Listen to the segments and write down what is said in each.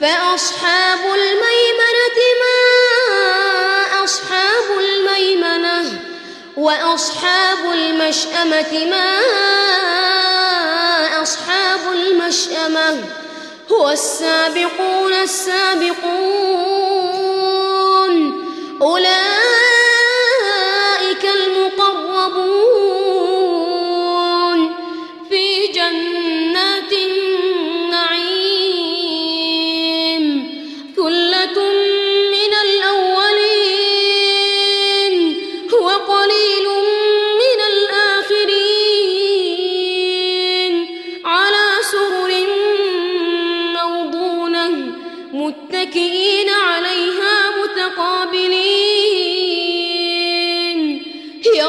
فأصحاب الميمنة ما أصحاب الميمنة وأصحاب المشأمة ما أصحاب المشأمة هو السابقون السابقون أولئك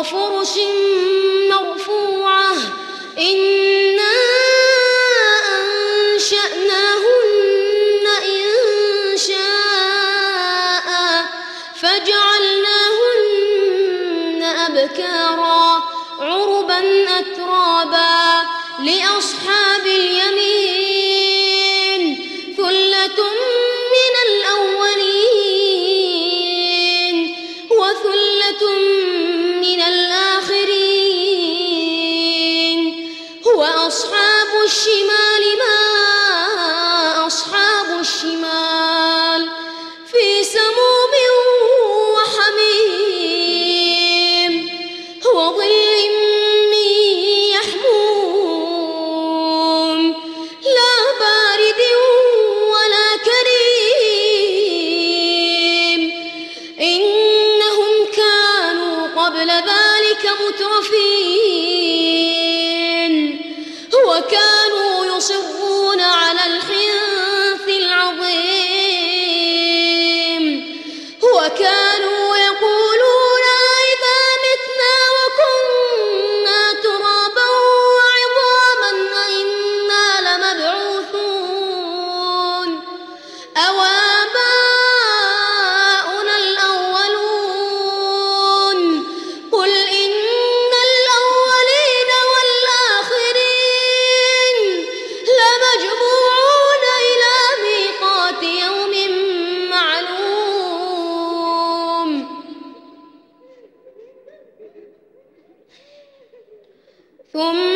وفرش ثم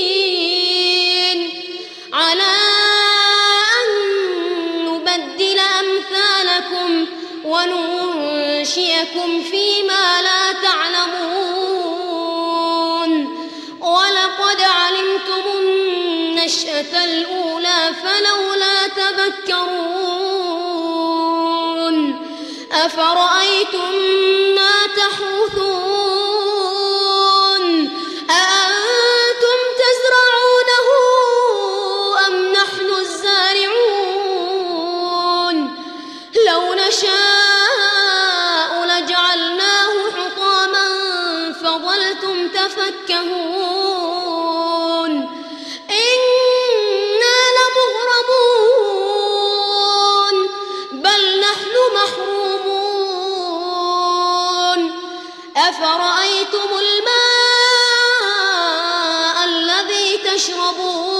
فيما لا تعلمون. ولقد علمتم النشأة الأولى فلولا تذكرون. أفرأيتم أفرأيتم الماء الذي تشربون؟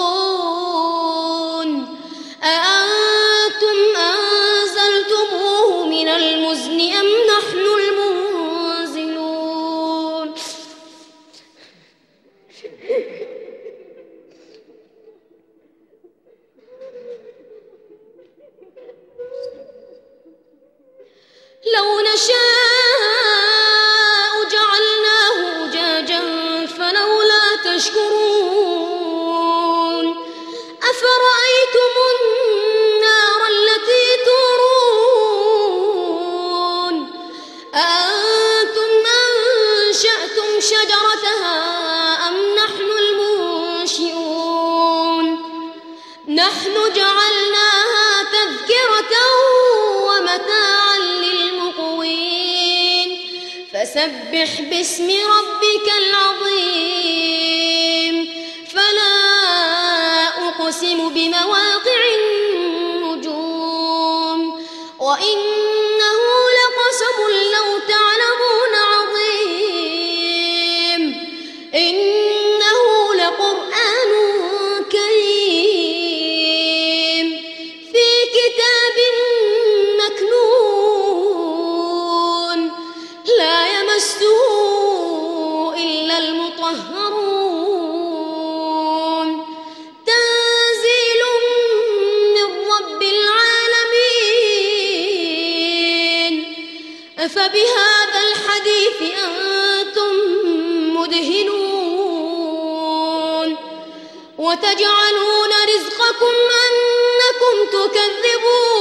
فسبح باسم ربك العظيم. فلا أقسم بمواقع النجوم. وإن أفبهذا الحديث أنتم مدهنون وتجعلون رزقكم أنكم تكذبون.